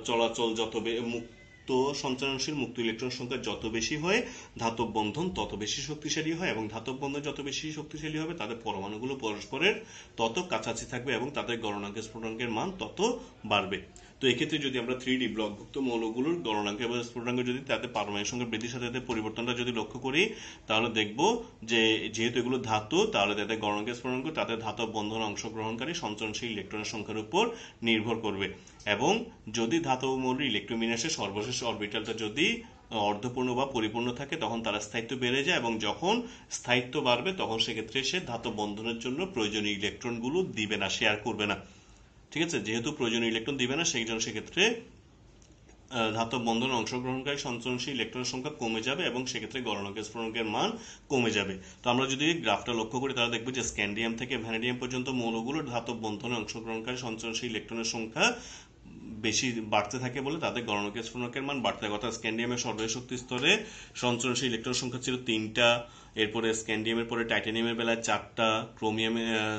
চলাচল যত মুক্ত সঞ্চালনশীল মুক্ত ইলেকট্রন সংখ্যা যত বেশি হয়, ধাতব বন্ধন তত বেশি শক্তিশালী হয় এবং ধাতব বন্ধন যত বেশি শক্তিশালী হবে, তাদের পরমাণুগুলো পরস্পরের তত কাছাকাছি থাকবে এবং তাদের গণনাঙ্ক স্ফুটনাঙ্কের মান তত বাড়বে। তো এক্ষেত্রে যদি আমরা থ্রি ডি ব্লকভুক্ত মৌলগুলোর গণনাঙ্ক এবং স্ফুটনাঙ্ক যদি তাদের পারমাণবিক সংখ্যার বৃদ্ধির সাথে সাথে পরিবর্তনটা যদি লক্ষ্য করি, তাহলে দেখব যে যেহেতু এগুলো ধাতু, তাহলে তাদের গণনাঙ্ক, স্ফুটনাঙ্ক তাদের ধাতব বন্ধনে অংশগ্রহণকারী সঞ্চরণশীল ইলেকট্রনের সংখ্যার উপর নির্ভর করবে। এবং যদি ধাতব মৌলের ইলেকট্রোমিনাসের সর্বশেষ অরবিটালটা যদি অর্ধপূর্ণ বা পরিপূর্ণ থাকে, তখন তার স্থায়িত্ব বেড়ে যায় এবং যখন স্থায়িত্ব বাড়বে, তখন সেক্ষেত্রে সে ধাতব বন্ধনের জন্য প্রয়োজনীয় ইলেকট্রনগুলো দিবে না শেয়ার করবে না। ঠিক আছে? যেহেতু প্রয়োজনীয় ইলেকট্রন দিবে না, সেই জন্য সেক্ষেত্রে ধাতব বন্ধনে অংশগ্রহণকারী সঞ্চরণশীল ইলেকট্রনের সংখ্যা কমে যাবে এবং সেক্ষেত্রে গলনাঙ্ক স্ফুটনাঙ্কের মান কমে যাবে। তো আমরা যদি গ্রাফটা লক্ষ্য করি, তাহলে দেখব যে স্ক্যান্ডিয়াম থেকে ভ্যানাডিয়াম পর্যন্ত মৌলগুলোর ধাতব বন্ধনে অংশগ্রহণকারী সঞ্চরণশীল ইলেকট্রনের সংখ্যা বেশি বাড়তে থাকে বলে তাদের গণনাঙ্ক স্ফুটনাঙ্কের মান বাড়তে থাকে। অর্থাৎ স্ক্যান্ডিয়ামের সর্বশক্তি স্তরে সঞ্চরণশীল ইলেকট্রন সংখ্যা ছিল তিনটা। এরপরে স্ক্যান্ডিয়ামের পরে টাইটানিয়ামের বেলায় চারটা, ক্রোমিয়াম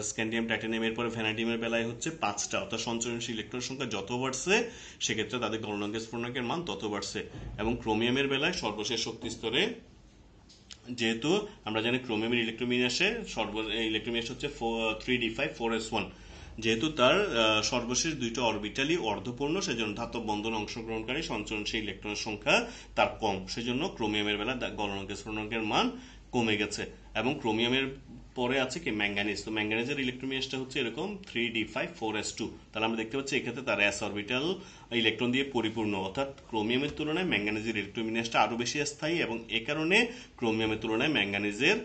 স্ক্যান্ডিয়াম, টাইটানিয়ামের পরে ভ্যানাডিয়ামের বেলায় হচ্ছে পাঁচটা। অর্থাৎ সঞ্চরণশীল ইলেকট্রন সংখ্যা যত বাড়ছে, সেক্ষেত্রে তাদের গণনাঙ্ক স্ফুটনাঙ্কের মান তত বাড়ছে। এবং ক্রোমিয়ামের বেলায় সর্বশেষ শক্তি স্তরে যেহেতু আমরা জানি ক্রোমিয়ামের ইলেকট্রোমিনাসে সর্ব ইলেকট্রোমিনাস হচ্ছে three D five, four S one. যেহেতু তার সর্বশেষ দুইটা অরবিটালই অর্ধপূর্ণ, সেজন্য ধাতব বন্ধন অংশগ্রহণকারী সঞ্চরণশীল ইলেকট্রনের সংখ্যা তার কম। সেজন্য ক্রোমিয়ামের বেলা গলনাঙ্ক স্ফুটনাঙ্কের মান কমে গেছে এবং ক্রোমিয়ামের পরে আছে কি? ম্যাঙ্গানিজ তো ম্যাঙ্গানিজের ইলেকট্রোমিনাসটা হচ্ছে এরকম three D five four S two তাহলে আমরা দেখতে পাচ্ছি এক্ষেত্রে তার এস অরবিটাল ইলেকট্রন দিয়ে পরিপূর্ণ। অর্থাৎ ক্রোমিয়ামের তুলনায় ম্যাঙ্গানিজের ইলেকট্রোমিনাসটা আরও বেশি স্থায়ী এবং এ কারণে ক্রোমিয়ামের তুলনায় ম্যাঙ্গানিজের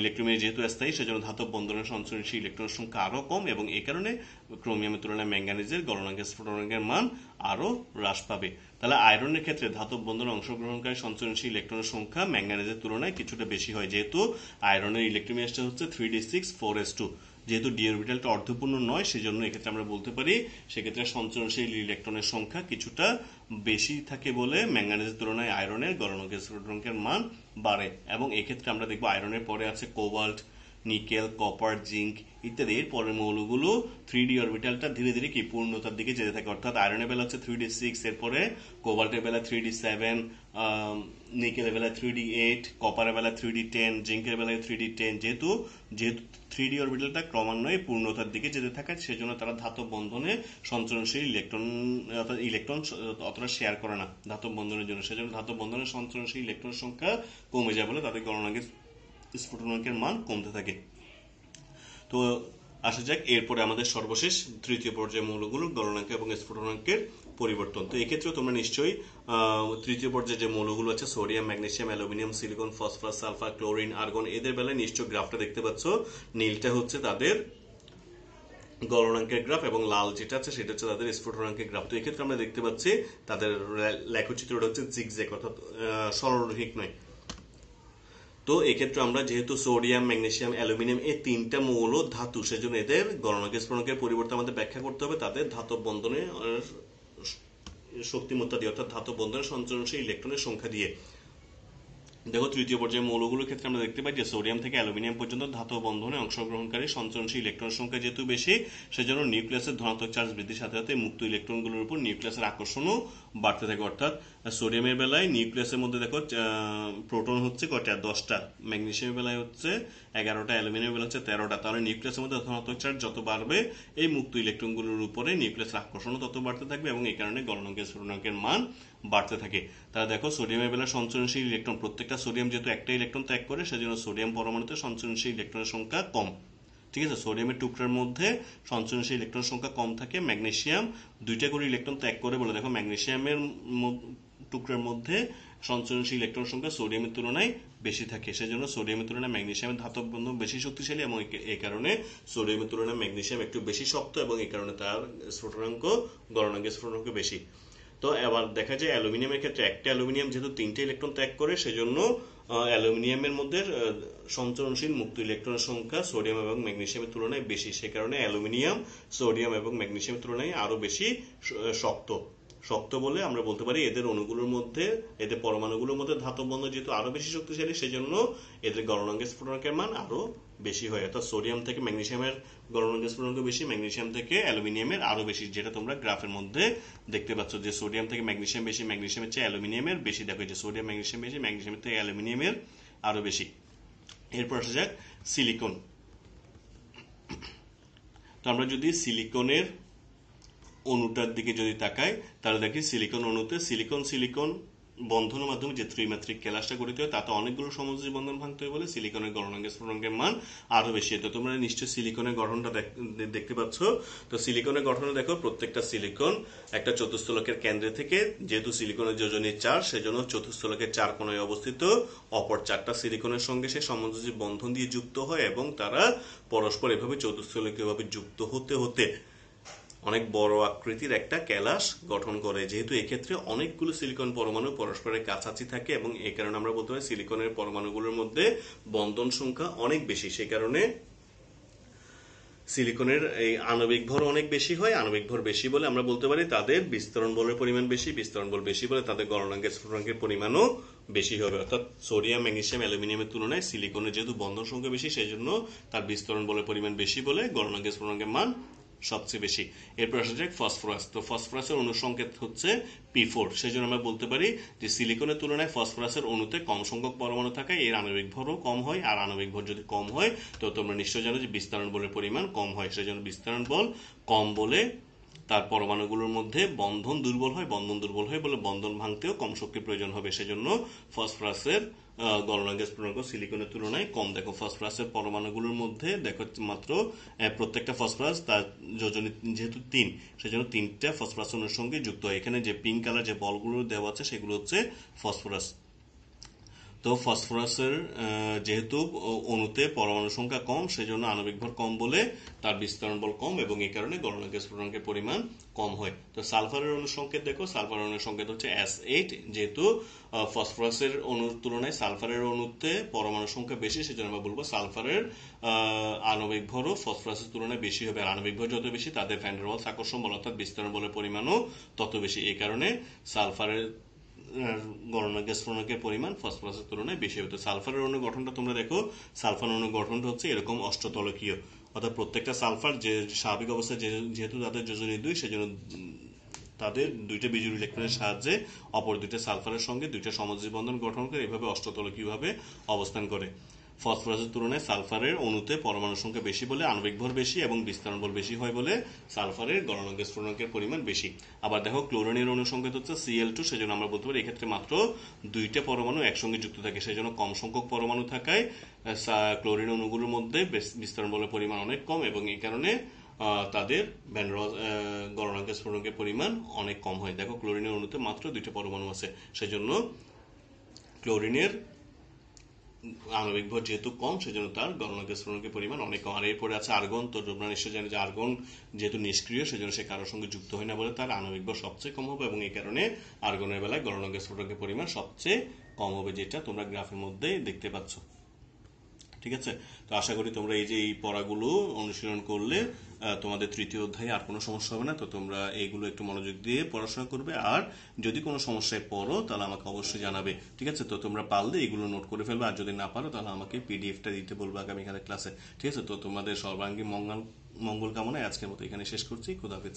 ইলেকট্রোমিনাস যেহেতু স্থায়ী, সেজন্য ধাতব বন্ধনের সঞ্চরণশীল ইলেকট্রনের সংখ্যা আরও কম এবং এ কারণে ক্রোমিয়ামের তুলনায় ম্যাঙ্গানিজের গলনাঙ্ক স্ফুটনাঙ্কের মান আরও হ্রাস পাবে। তাহলে আয়রনের ক্ষেত্রে ধাতব বন্ধনে অংশগ্রহণকারী সঞ্চরণশীল ইলেকট্রনের সংখ্যা ম্যাঙ্গানিজের তুলনায় কিছুটা বেশি হয়, যেহেতু আয়রনের ইলেকট্রোমিনাসটা হচ্ছে three D six four S two. যেহেতু ডি অরবিটালটা অর্ধপূর্ণ নয়, সেজন্য এক্ষেত্রে আমরা বলতে পারি সেক্ষেত্রে সঞ্চরণশীল ইলেকট্রনের সংখ্যা কিছুটা বেশি থাকে বলে ম্যাঙ্গানিজের তুলনায় আয়রনের স্ফুটনাঙ্কের মান বাড়ে। এবং এক্ষেত্রে আমরা দেখব আয়রনের পরে আছে কোবাল্ট নিকেল, কপার, জিঙ্ক ইত্যাদি এর পরের মৌলগুলো থ্রি ডি অরবিটালটা ধীরে ধীরে কি পূর্ণতার দিকে যেতে থাকে। অর্থাৎ আয়রনের বেলা হচ্ছে থ্রি ডি সিক্স এরপরে কোবাল্টের বেলা থ্রি ডি সেভেন নিকেলের বেলা থ্রি ডি এইট কপারের বেলা থ্রি ডি টেন জিঙ্কের বেলায় থ্রি ডি টেন যেহেতু যেহেতু থ্রি ডি অরবিটালটা ক্রমান্বয়ে পূর্ণতার দিকে যেতে থাকে, সেজন্য তারা ধাতব বন্ধনে সঞ্চরণশীল ইলেকট্রন অর্থাৎ ইলেকট্রন অতটা শেয়ার করে না ধাতব বন্ধনের জন্য। সেজন্য ধাতব বন্ধনের সঞ্চরণশীল ইলেকট্রনের সংখ্যা কমে যায় বলে তাদের গণনাঙ্কের স্ফুটনাঙ্কের মান কমতে থাকে। তো আসা যাক, এরপরে আমাদের সর্বশেষ তৃতীয় পর্যায়ে মৌলগুলো, গলনাঙ্ক এবং স্ফুটনাঙ্কের পরিবর্তন। তো এক্ষেত্রে তোমরা নিশ্চয়ই তৃতীয় পর্যায়ে যে মৌলগুলো আছে, sodium magnesium aluminium, silicon, phosphorus, sulphur, chlorine, argon, এদের বেলায় নিশ্চয় গ্রাফটা দেখতে পাচ্ছ। নীলটা হচ্ছে তাদের গলনাঙ্কের গ্রাফ এবং লাল যেটা আছে, সেটা হচ্ছে তাদের স্ফুটনাঙ্কের গ্রাফ। তো এক্ষেত্রে আমরা দেখতে পাচ্ছি, তাদের লেখচিত্রটা হচ্ছে জিগজ্যাগ অর্থাৎ সরলরৈখিক নয়। তো এক্ষেত্রে আমরা যেহেতু সোডিয়াম, ম্যাগনেসিয়াম, অ্যালুমিনিয়াম এই তিনটা মৌল ধাতু, সেজন্য এদের গণনাঙ্ক স্ফুটনাঙ্কের পরিবর্তে আমাদের ব্যাখ্যা করতে হবে। তাদের ধাতব বন্ধনে শক্তিমত্তা দিয়ে, অর্থাৎ ধাতব বন্ধনে সঞ্চরণশীল ইলেকট্রনের সংখ্যা দিয়ে। দেখো, তৃতীয় পর্যায়ে মৌলগুলোর ক্ষেত্রে আমরা দেখতে পাই যে সোডিয়াম থেকে অ্যালুমিনিয়াম পর্যন্ত ধাতব বন্ধনে অংশগ্রহণকারী সঞ্চরণশীল ইলেকট্রন সংখ্যা যেহেতু বেশি, সেজন্য নিউক্লিয়াসের ধনাত্মক চার্জ বৃদ্ধির সাথে সাথে মুক্ত ইলেকট্রনগুলোর উপর নিউক্লিয়াসের আকর্ষণও বাড়তে থাকে, অর্থাৎ সোডিয়ামের বেলায় নিউক্লিয়াসের মধ্যে দেখো প্রোটন হচ্ছে কয়টা? দশটা। ম্যাগনেসিয়ামের বেলায় হচ্ছে এগারোটা, অ্যালুমিনিয়ামের বেলা হচ্ছে তেরোটা। তাহলে নিউক্লিয়াসের মধ্যে ধনাত্মক চার্জ যত বাড়বে, এই মুক্ত ইলেকট্রনগুলোর উপরে নিউক্লিয়াসের আকর্ষণও তত বাড়তে থাকবে এবং এই কারণে গলনাঙ্কের স্ফুটনাঙ্কের মান বাড়তে থাকে। তাহলে দেখো, সোডিয়ামের বেলা সঞ্চরণশীল ইলেকট্রন, প্রত্যেকটা সোডিয়াম যেহেতু একটা ইলেকট্রন ত্যাগ করে, সেজন্য সোডিয়াম পরমাণুতে সঞ্চরণশীল ইলেকট্রনের সংখ্যা কম। ঠিক আছে? সোডিয়ামের টুকরার মধ্যে সঞ্চরণশীল ইলেকট্রন সংখ্যা কম থাকে ম্যাগনেশিয়াম দুইটা করে ইলেকট্রন ত্যাগ করে বলে। দেখো ম্যাগনেশিয়ামের টুকরার মধ্যে সঞ্চরণশীল ইলেকট্রন সংখ্যা সোডিয়ামের তুলনায় বেশি থাকে। সেজন্য সোডিয়ামের তুলনায় ম্যাগনেসিয়ামের ধাতব বন্ধন বেশি শক্তিশালী এবং এই কারণে সোডিয়ামের তুলনায় ম্যাগনেসিয়াম একটু বেশি শক্ত এবং এই কারণে তার স্ফোটনাঙ্ক, গলনাঙ্কের স্ফোটনাঙ্ক বেশি। তো এবার দেখা যায়, অ্যালুমিনিয়ামের ক্ষেত্রে একটা অ্যালুমিনিয়াম যেহেতু তিনটে ইলেকট্রন ত্যাগ করে, সেজন্য অ্যালুমিনিয়ামের মধ্যে সঞ্চরণশীল মুক্ত ইলেকট্রনের সংখ্যা সোডিয়াম এবং ম্যাগনেসিয়ামের তুলনায় বেশি। সে কারণে অ্যালুমিনিয়াম, সোডিয়াম এবং ম্যাগনেসিয়ামের তুলনায় আরও বেশি শক্ত। শক্ত বলে আমরা বলতে পারি এদের অণুগুলোর মধ্যে, এদের পরমাণুগুলোর মধ্যে ধাতব বন্ধ যেহেতু আরও বেশি শক্তিশালী, সেজন্য এদের গণনাঙ্গের স্ফুটনাঙ্কের মান আরও বেশি হয়। অর্থাৎ সোডিয়াম থেকে ম্যাগনেসিয়ামের গলনাঙ্কের স্ফুটনাঙ্ক বেশি, ম্যাগনেশিয়াম থেকে অ্যালুমিনিয়ামের আরও বেশি, যেটা তোমরা গ্রাফের মধ্যে দেখতে পাচ্ছ যে সোডিয়াম থেকে ম্যাগনেশিয়াম বেশি, ম্যাগনেশিয়ামের চেয়ে অ্যালুমিনিয়ামের বেশি। দেখো যে সোডিয়াম ম্যাগনেসিয়াম বেশি ম্যাগনেসিয়ামের থেকে অ্যালুমিনিয়ামের আরও বেশি। এরপর আসা যাক সিলিকন। তো আমরা যদি সিলিকনের অণুটার দিকে যদি তাকাই, তাহলে দেখি সিলিকন অণুতে সিলিকন সিলিকন বন্ধনের মাধ্যমে যে ত্রিমাত্রিক ক্যালাসটা গঠিত হয়, তাতে অনেকগুলো সমযোজী বন্ধন ভাঙতে হয় বলে সিলিকনের গলনাঙ্গের স্ফুটনাঙ্কের মান আরও বেশি তো তোমরা নিশ্চয়ই সিলিকনের গঠনটা দেখতে পাচ্ছ। তো সিলিকনের গঠনে দেখো, প্রত্যেকটা সিলিকন একটা চতুস্থলকের কেন্দ্রে থেকে, যেহেতু সিলিকনের যোজনী চার, সেজন্য চতুস্থলকের চার কোণায় অবস্থিত, অপর চারটা সিলিকনের সঙ্গে সে সমযোজী বন্ধন দিয়ে যুক্ত হয় এবং তারা পরস্পর এভাবে চতুস্থলকীয় ভাবে যুক্ত হতে হতে অনেক বড় আকৃতির একটা ক্যালাস গঠন করে। যেহেতু এক্ষেত্রে অনেকগুলো সিলিকন পরমাণু পরস্পরের কাছাকাছি থাকে এবং এই কারণে আমরা বলতে পারি সিলিকনের পরমাণুগুলোর মধ্যে বন্ধন সংখ্যা অনেক বেশি। সেই কারণে সিলিকনের এই আণবিক ভর অনেক বেশি হয়, আণবিক ভর বেশি বলে আমরা বলতে পারি তাদের বিস্তরণ বলের পরিমাণ বেশি, বিস্তরণ বল বেশি বলে তাদের গলনাঙ্কের, স্ফুটনাঙ্কের পরিমাণও বেশি হবে। অর্থাৎ সোডিয়াম, ম্যাগনেসিয়াম, অ্যালুমিনিয়ামের তুলনায় সিলিকনের যেহেতু বন্ধন সংখ্যা বেশি সেই জন্য তার বিস্তরণ বলের পরিমাণ বেশি বলে গলনাঙ্কের, স্ফুটনাঙ্কের মান সবচেয়ে বেশি। এরপর আসা যাক ফসফরাস। তো ফসফরাসের অনুসংকেত হচ্ছে পি ফোর সেই জন্য আমরা বলতে পারি যে সিলিকনের তুলনায় ফসফরাসের অণুতে কম সংখ্যক পরমাণু থাকায় এর আণবিক ভরও কম হয়, আর আণবিক ভর যদি কম হয়, তো তোমরা নিশ্চয় জানো যে বিস্তারণ বলের পরিমাণ কম হয়। সেই জন্য বিস্তারণ বল কম বলে তার পরমাণুগুলোর মধ্যে বন্ধন দুর্বল হয়। বন্ধন দুর্বল হয় বলে বন্ধন ভাঙতেও কম শক্তির প্রয়োজন হবে। সেজন্য ফসফরাসের গলনাঙ্গের স্ফুটনাঙ্ক সিলিকনের তুলনায় কম। দেখো, ফসফরাসের পরমাণুগুলোর মধ্যে, দেখো, মাত্র প্রত্যেকটা ফসফরাস তার যোজনী যেহেতু তিন, সেজন্য তিনটা ফসফরাস অনুর সঙ্গে যুক্ত। হয় এখানে যে পিঙ্ক কালার যে বলগুলো দেওয়া আছে, সেগুলো হচ্ছে ফসফরাস। তো ফসফরাসের যেহেতু অণুতে পরমাণু সংখ্যা কম, সেজন্য আণবিক ভর কম বলে তার বিস্তরণ বল কম এবং এই কারণে গণনা গ্যাস স্ফুটনাঙ্কের পরিমাণ কম হয়। তো সালফারের অণু সংকেত দেখো সালফার অণুর সংকেত হচ্ছে এস এইট, যেহেতু ফসফরাসের অণুর তুলনায় সালফারের অণুতে পরমাণু সংখ্যা বেশি, সেজন্য আমরা বলব সালফারের আণবিক ভরও ফসফরাসের তুলনায় বেশি হবে। আর আণবিক ভর যত বেশি, তাদের ভ্যান্ডারওয়ালস আকর্ষণ বল, অর্থাৎ বিস্তরণ বলের পরিমাণও তত বেশি। এই কারণে সালফারের গণনা, গ্যাস প্রণকের পরিমাণ ফসফরাসের তুলনায় বেশি হতো সালফারের অণু গঠনটা তোমরা দেখো, সালফার অণু গঠনটা হচ্ছে এরকম অষ্টতলকীয়। অর্থাৎ প্রত্যেকটা সালফার যে স্বাভাবিক অবস্থায় যেহেতু তাদের যোজনী দুই, সেজন্য তাদের দুইটা বিজুর ইলেকট্রনের সাহায্যে অপর দুইটা সালফারের সঙ্গে দুইটা সমাজীবন্ধন গঠন করে এভাবে অষ্টতলকীয়ভাবে অবস্থান করে। ফসফরাসের তুলনায় সালফারের অণুতে পরমাণু সংখ্যা বেশি বলে আণবিক ভর বেশি এবং বিস্তারণ বল বেশি হয় বলে সালফারের গলনাঙ্ক স্ফুটনাঙ্কের পরিমাণ বেশি। আবার দেখো, ক্লোরিনের অণু সংকেত হচ্ছে সিএল টু সেজন্য আমরা বলতে পারি এক্ষেত্রে মাত্র দুইটা পরমাণু একসঙ্গে যুক্ত থাকে, সেজন্য কম সংখ্যক পরমাণু থাকায় ক্লোরিন অণুগুলোর মধ্যে বিস্তারণ বলের পরিমাণ অনেক কম এবং এই কারণে তাদের গলনাঙ্ক স্ফুটনাঙ্কের পরিমাণ অনেক কম হয়। দেখো, ক্লোরিনের অণুতে মাত্র দুইটা পরমাণু আছে, সেজন্য ক্লোরিনের আণবিক ভর যেহেতু কম, সেজন্য তার গণনাকে স্ফুরণকের পরিমাণ অনেক কম। আর এরপরে আছে আর্গন, তো তোমরা নিশ্চয় জানি যে আর্গন যেহেতু নিষ্ক্রিয়, সেজন্য সে কারোর সঙ্গে যুক্ত হয় না বলে তার আণবিক ভর সবচেয়ে কম হবে এবং এই কারণে আর্গনের বেলায় গণনাকে স্ফুরণকের পরিমাণ সবচেয়ে কম হবে, যেটা তোমরা গ্রাফের মধ্যে দেখতে পাচ্ছ। ঠিক আছে? তো আশা করি তোমরা এই যে এই পড়াগুলো অনুশীলন করলে তোমাদের তৃতীয় অধ্যায়ে আর কোনো সমস্যা হবে না। তো তোমরা এইগুলো একটু মনোযোগ দিয়ে পড়াশোনা করবে। আর যদি কোনো সমস্যায় পড়ো, তাহলে আমাকে অবশ্যই জানাবে। ঠিক আছে? তো তোমরা পারলে এগুলো নোট করে ফেলবে। আর যদি না পারো, তাহলে আমাকে পিডিএফটা দিতে বলব আগামীকালের ক্লাসে। ঠিক আছে? তো তোমাদের সর্বাঙ্গীন মঙ্গল মঙ্গল কামনায় আজকের মতো এখানে শেষ করছি। খুদাহাফিজ